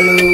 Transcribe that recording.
follow